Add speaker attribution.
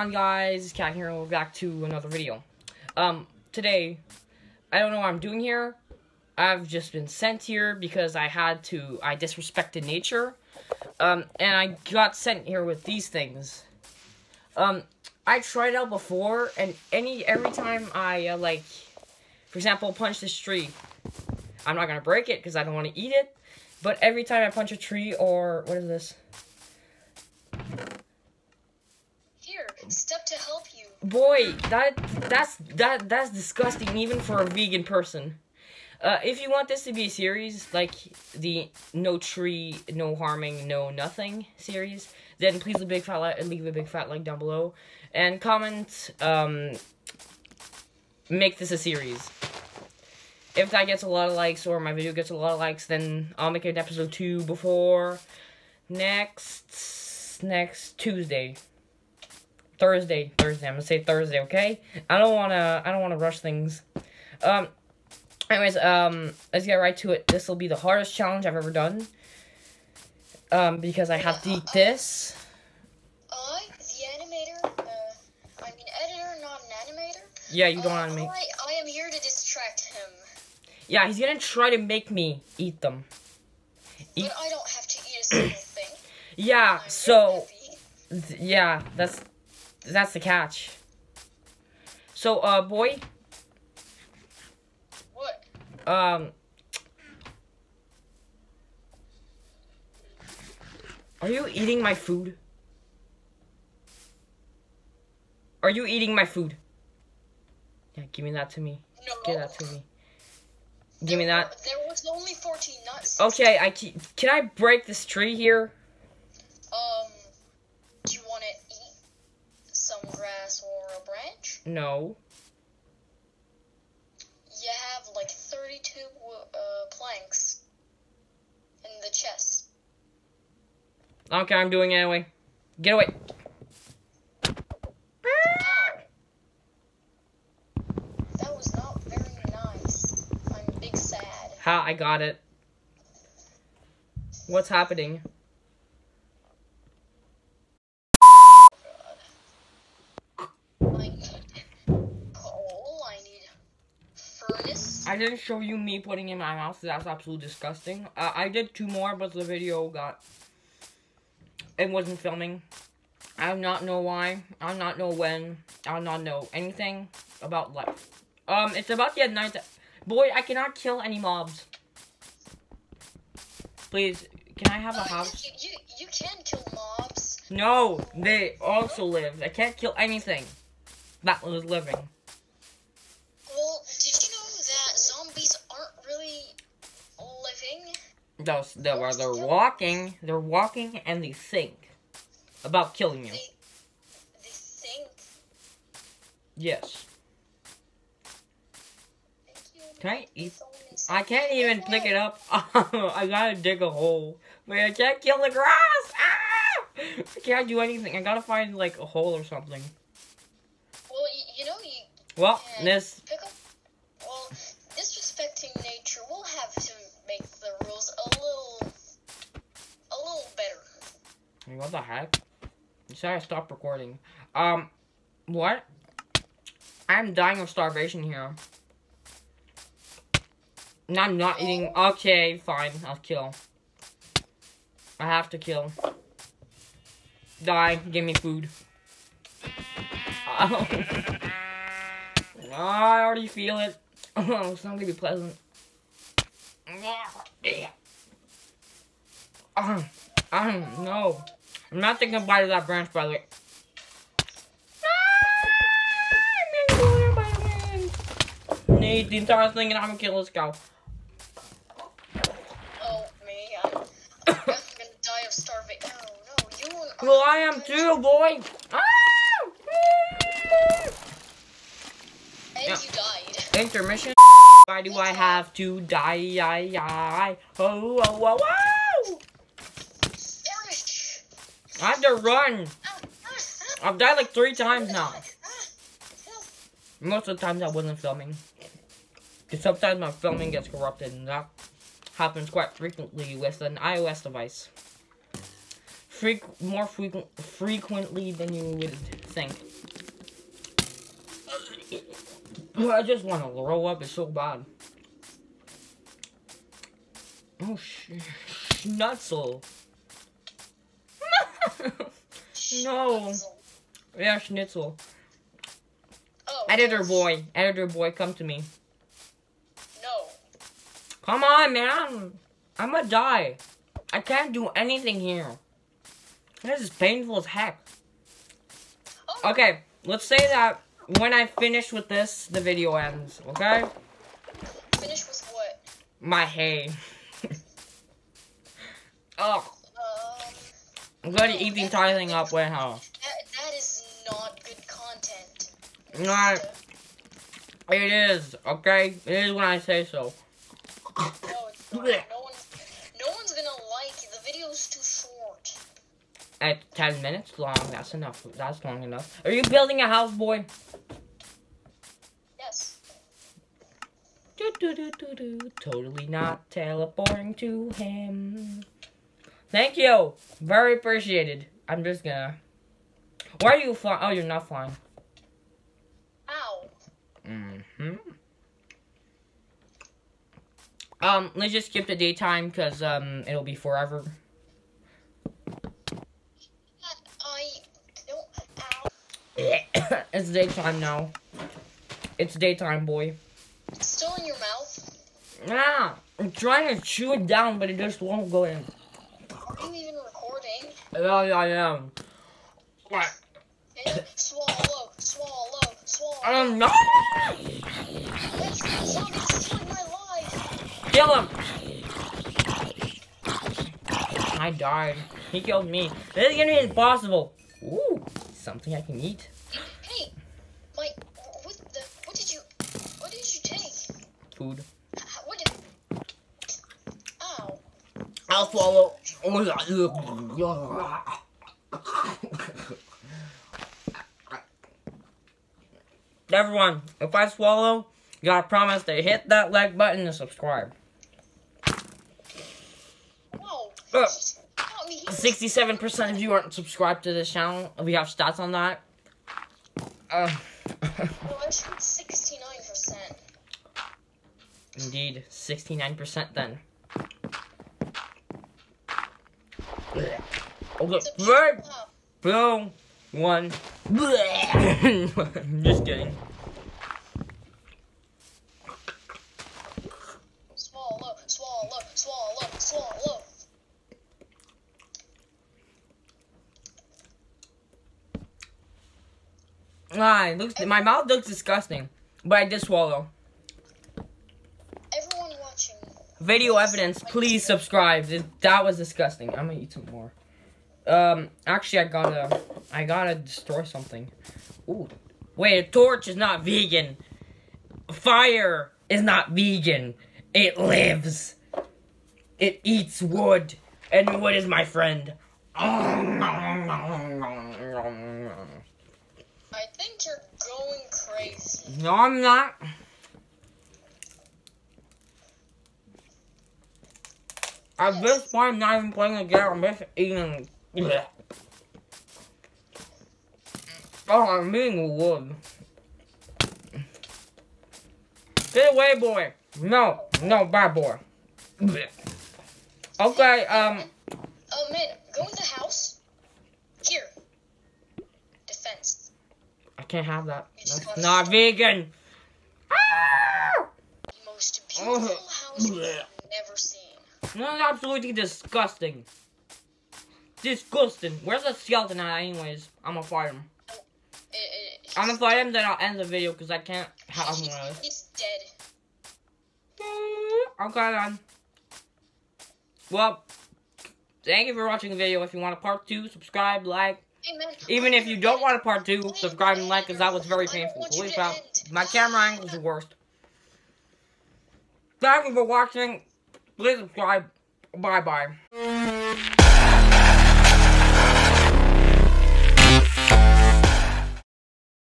Speaker 1: on, guys? It's Cat here, we're back to another video. Um, today, I don't know what I'm doing here. I've just been sent here because I had to, I disrespected nature. Um, and I got sent here with these things. Um, I tried out before, and any, every time I, uh, like, for example, punch this tree, I'm not gonna break it because I don't want to eat it. But every time I punch a tree, or, what is this?
Speaker 2: Here, to help you.
Speaker 1: Boy, that that's that that's disgusting even for a vegan person. Uh, if you want this to be a series like the no tree, no harming, no nothing series, then please leave a big fat like, leave a big fat like down below and comment. Um, make this a series. If that gets a lot of likes or my video gets a lot of likes, then I'll make an episode two before next next Tuesday. Thursday, Thursday. I'm gonna say Thursday, okay? I don't wanna, I don't wanna rush things. Um, anyways, um, let's get right to it. This will be the hardest challenge I've ever done. Um, because I have to eat this.
Speaker 2: I, the animator, uh, I mean editor, not an animator.
Speaker 1: Yeah, you don't
Speaker 2: uh,
Speaker 1: make.
Speaker 2: I, I am here to distract him,
Speaker 1: Yeah, he's gonna try to make me eat them. Eat-
Speaker 2: but I don't have to eat a single thing.
Speaker 1: Yeah,
Speaker 2: I'm
Speaker 1: so yeah, that's that's the catch. So, uh, boy.
Speaker 2: What?
Speaker 1: um, are you eating my food? Are you eating my food? Yeah, give me that to me.
Speaker 2: No.
Speaker 1: Give that to me. Give me that.
Speaker 2: There was only 14, not 6.
Speaker 1: Okay, I can I break this tree here?
Speaker 2: Um, do you want to eat some grass or a branch?
Speaker 1: No.
Speaker 2: You have like 32 uh, planks in the chest.
Speaker 1: Okay, I'm doing it anyway. Get away.
Speaker 2: Ow. That was not very nice. I'm big sad.
Speaker 1: Ha, I got it. What's happening?
Speaker 2: I
Speaker 1: didn't show you me putting in my mouth. That's absolutely disgusting. Uh, I did two more, but the video got. It wasn't filming. I do not know why. I do not know when. I do not know anything about life. Um, it's about the night. Boy, I cannot kill any mobs. Please, can I have a
Speaker 2: Uh,
Speaker 1: house?
Speaker 2: you, you, you can kill mobs.
Speaker 1: No, they also live. I can't kill anything that was living.
Speaker 2: Well, did you know that zombies aren't really
Speaker 1: Those, they, where they're walking, they're walking and they think about killing you.
Speaker 2: They, they think.
Speaker 1: Yes. Can I eat? I can't even pick it up. I gotta dig a hole. Wait, I can't kill the grass. Ah! I can't do anything. I gotta find like a hole or something.
Speaker 2: Well, you, you know, you
Speaker 1: Well, this.
Speaker 2: pick up. Well, nature will have to make the rules a little, a little better.
Speaker 1: What the heck? You said I stopped recording. Um, what? I'm dying of starvation here. And I'm not eating. Okay, fine. I'll kill. I have to kill. Die. Give me food. Oh. I already feel it. Oh, it's not gonna be pleasant. Um, um, no. I'm not taking a bite of that branch, by the way. Need the entire thing and I'm gonna kill this cow.
Speaker 2: Oh me, I'm, I'm gonna die of starvation. Oh no, you. are-
Speaker 1: Well, I am too, boy. Ah!
Speaker 2: And
Speaker 1: Yeah.
Speaker 2: you died.
Speaker 1: Intermission. Why do I have to die? I, I, oh, oh, oh, oh! to run! I've died like three times now. Most of the times I wasn't filming. Because sometimes my filming gets corrupted and that happens quite frequently with an iOS device. Frequ more frequent frequently than you would think. I just want to roll up, it's so bad. Oh, sh schnutzel. no. Yeah, schnitzel.
Speaker 2: Oh,
Speaker 1: Editor
Speaker 2: yes.
Speaker 1: boy. Editor boy, come to me.
Speaker 2: No.
Speaker 1: Come on, man. I'm gonna die. I can't do anything here. This is painful as heck.
Speaker 2: Oh,
Speaker 1: Okay, let's say that when I finish with this, the video ends, okay?
Speaker 2: Finish with what?
Speaker 1: My hay. oh, I'm gonna eat the entire thing up how.
Speaker 2: that, that is not good content.
Speaker 1: Nah, it is, okay? It is when I say so.
Speaker 2: No, it's not. No one, no one's gonna like it. The video's too short.
Speaker 1: At 10 minutes long, that's enough. That's long enough. Are you building a house, boy?
Speaker 2: Yes.
Speaker 1: Do, do, do, do, do. Totally not teleporting to him. Thank you. Very appreciated. I'm just gonna. Why are you flying? Oh, you're not flying.
Speaker 2: Ow.
Speaker 1: Mm-hmm. Um, let's just skip the daytime because um it'll be forever.
Speaker 2: I don't. Ow.
Speaker 1: it's daytime now. It's daytime, boy.
Speaker 2: It's still in your mouth.
Speaker 1: Ah, I'm trying to chew it down, but it just won't go in.
Speaker 2: Are you even recording?
Speaker 1: Yeah, yeah, I am. What?
Speaker 2: Swallow, swallow, swallow.
Speaker 1: Um, no!
Speaker 2: That's zombie destroyed my life.
Speaker 1: Kill him! I died. He killed me. This is gonna be impossible. Ooh, something I can eat.
Speaker 2: Hey, my, what the, what did you, what did you take?
Speaker 1: Food.
Speaker 2: What did, ow.
Speaker 1: I'll swallow. Everyone, if I swallow, you gotta promise to hit that like button and subscribe.
Speaker 2: Whoa.
Speaker 1: Uh, 67% of you aren't subscribed to this channel. We have stats on that. Uh,
Speaker 2: Well, I should 69%.
Speaker 1: indeed, 69% then.
Speaker 2: A
Speaker 1: right. Boom. One. Just kidding.
Speaker 2: Swallow, swallow, swallow, swallow.
Speaker 1: Ah, it looks, my mouth looks disgusting, but I did swallow.
Speaker 2: Everyone watching.
Speaker 1: Video evidence, please subscribe. That was disgusting. I'm gonna eat some more. Um, actually, I gotta, I gotta destroy something. Ooh, wait, a torch is not vegan. Fire is not vegan. It lives. It eats wood, and wood is my friend.
Speaker 2: I think you're going crazy.
Speaker 1: No, I'm not. At this point, I'm not even playing the game. I'm just eating. Blech. Oh, I'm eating wood. Get away, boy. No, no, bad boy. Blech. Okay, um,
Speaker 2: Oh man, go in the house. Here. Defense.
Speaker 1: I can't have that. That's not vegan. Ah!
Speaker 2: Most beautiful
Speaker 1: Oh.
Speaker 2: house you've never seen.
Speaker 1: That's absolutely disgusting. Disgusting. Where's the skeleton at, anyways? I'm gonna fight him.
Speaker 2: It, it,
Speaker 1: I'm gonna fight him, then I'll end the video because I can't have one of
Speaker 2: he's dead.
Speaker 1: Mm, okay, then. Well, thank you for watching the video. If you want a part two, subscribe, like. Even if you don't want a part two, subscribe and like because that was very painful. Holy crap. My camera angle is the worst. Thank you for watching. Please subscribe. Bye bye.